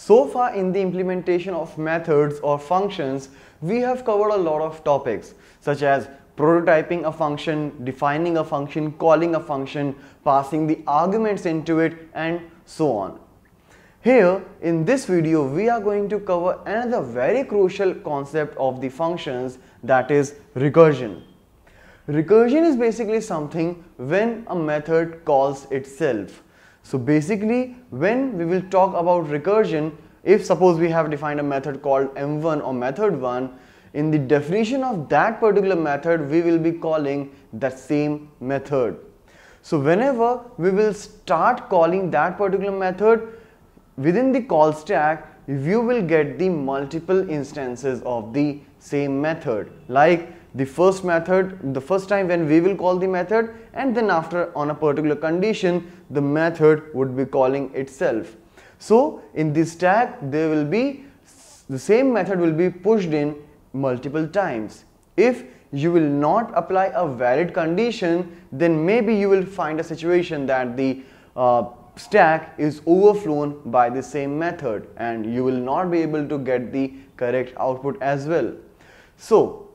So far in the implementation of methods or functions, we have covered a lot of topics such as prototyping a function, defining a function, calling a function, passing the arguments into it and so on. Here in this video we are going to cover another very crucial concept of the functions that is recursion. Recursion is basically something when a method calls itself. So basically when we will talk about recursion, if suppose we have defined a method called m1 or method 1, in the definition of that particular method we will be calling that same method. So whenever we will start calling that particular method within the call stack you will get the multiple instances of the same method. Like the first method the first time when we will call the method and then after on a particular condition the method would be calling itself. So in this stack there will be the same method will be pushed in multiple times. If you will not apply a valid condition then maybe you will find a situation that the uh, stack is overflown by the same method and you will not be able to get the correct output as well so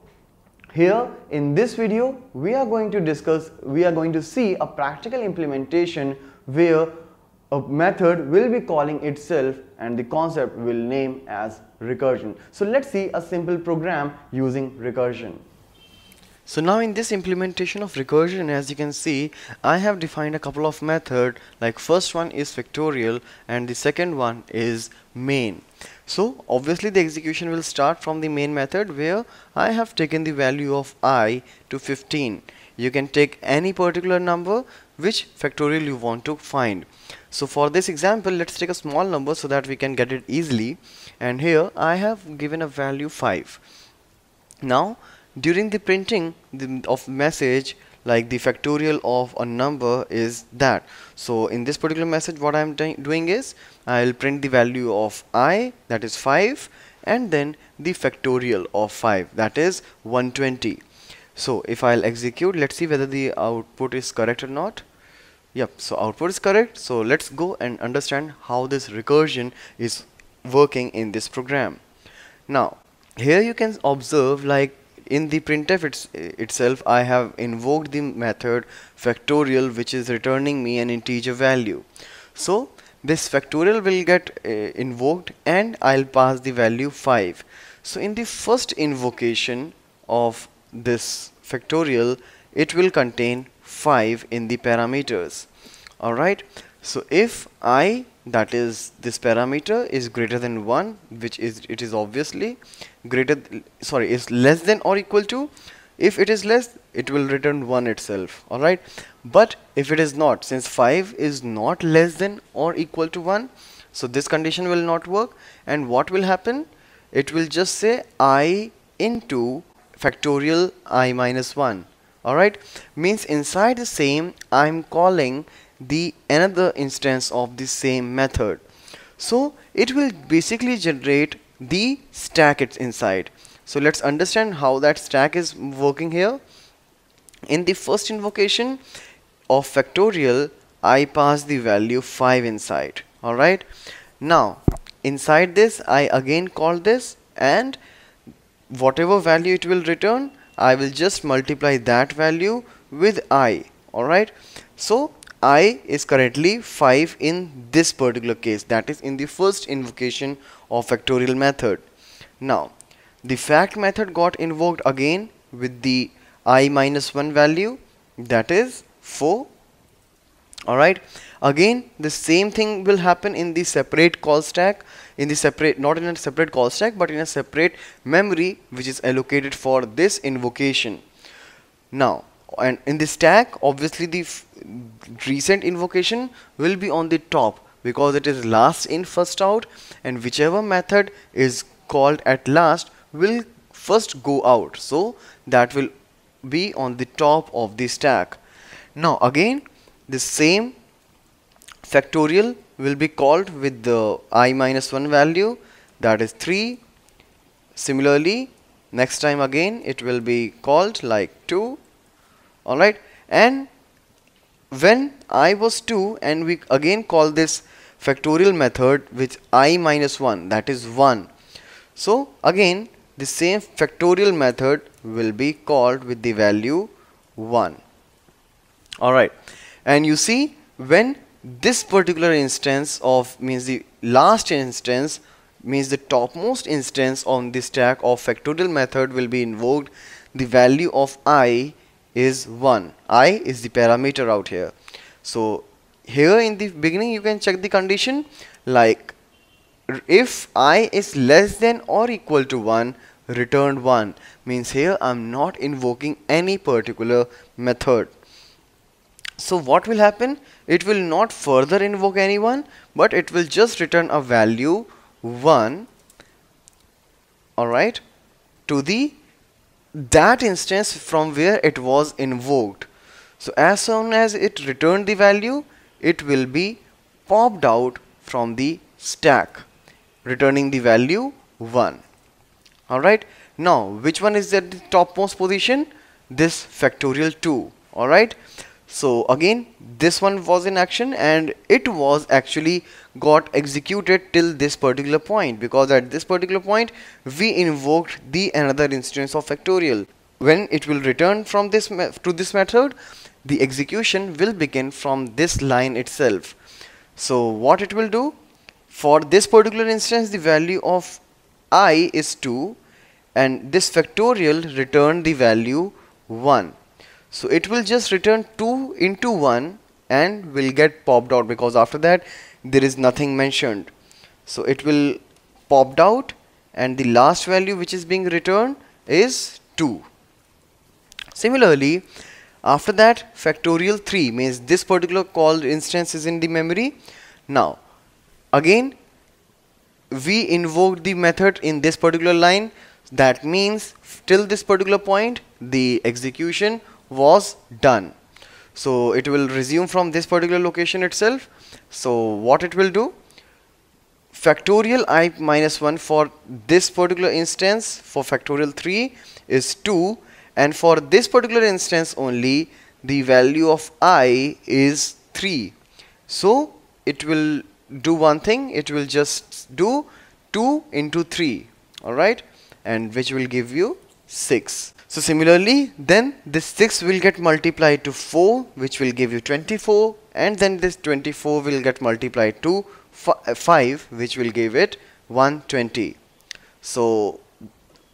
here in this video we are going to discuss we are going to see a practical implementation where a method will be calling itself and the concept will name as recursion. So let's see a simple program using recursion. So now in this implementation of recursion as you can see I have defined a couple of method like first one is factorial and the second one is main. So obviously the execution will start from the main method where I have taken the value of i to 15. You can take any particular number which factorial you want to find. So for this example let's take a small number so that we can get it easily and here I have given a value 5. Now during the printing of message like the factorial of a number is that. So in this particular message what I'm doing is I'll print the value of i that is 5 and then the factorial of 5 that is 120 so if I'll execute let's see whether the output is correct or not. Yep so output is correct. So let's go and understand how this recursion is working in this program. Now here you can observe like in the printf it's, itself I have invoked the method factorial which is returning me an integer value. So this factorial will get uh, invoked and I'll pass the value 5 so in the first invocation of this factorial it will contain 5 in the parameters. Alright? So if i that is this parameter is greater than 1 which is it is obviously greater sorry is less than or equal to if it is less it will return 1 itself alright? But if it is not since 5 is not less than or equal to 1 so this condition will not work and what will happen? It will just say i into factorial i minus 1 alright? Means inside the same I'm calling the another instance of the same method. So it will basically generate the stack it's inside. So let's understand how that stack is working here. In the first invocation of factorial I pass the value 5 inside. Alright now inside this I again call this and whatever value it will return I will just multiply that value with i. Alright so i is currently 5 in this particular case. That is in the first invocation of factorial method. Now the fact method got invoked again with the i minus 1 value. That is 4 alright again the same thing will happen in the separate call stack in the separate not in a separate call stack but in a separate memory which is allocated for this invocation. Now and in the stack obviously the recent invocation will be on the top because it is last in first out and whichever method is called at last will first go out. So that will be on the top of the stack. Now again the same factorial will be called with the i minus 1 value that is 3 similarly next time again it will be called like 2 alright and when i was 2 and we again call this factorial method with i minus 1 that is 1 so again the same factorial method will be called with the value 1 alright and you see when this particular instance of means the last instance means the topmost instance on the stack of factorial method will be invoked the value of i is 1 i is the parameter out here. So here in the beginning you can check the condition. Like if i is less than or equal to 1 return 1 means here I'm not invoking any particular method. So what will happen? It will not further invoke anyone but it will just return a value 1 alright to the that instance from where it was invoked. So as soon as it returned the value it will be popped out from the stack returning the value 1 alright? Now which one is at the topmost position? This factorial 2 alright so again this one was in action and it was actually got executed till this particular point because at this particular point we invoked the another instance of factorial. When it will return from this to this method the execution will begin from this line itself. So what it will do? For this particular instance the value of i is 2 and this factorial return the value 1 so it will just return 2 into 1 and will get popped out because after that there is nothing mentioned. So it will popped out and the last value which is being returned is 2 similarly after that factorial 3 means this particular called instance is in the memory. Now again we invoked the method in this particular line. That means till this particular point the execution was done. So it will resume from this particular location itself. So what it will do? Factorial i minus 1 for this particular instance for factorial 3 is 2 and for this particular instance only the value of i is 3 so it will do one thing. It will just do 2 into 3 alright and which will give you 6 so similarly then this 6 will get multiplied to 4 which will give you 24 and then this 24 will get multiplied to uh, 5 which will give it 120 so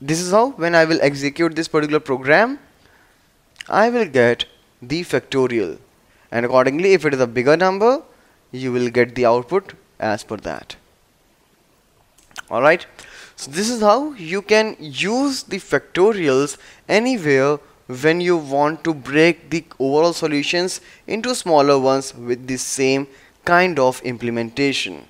this is how when I will execute this particular program I will get the factorial. And accordingly if it is a bigger number you will get the output as per that alright? So this is how you can use the factorials anywhere when you want to break the overall solutions into smaller ones with the same kind of implementation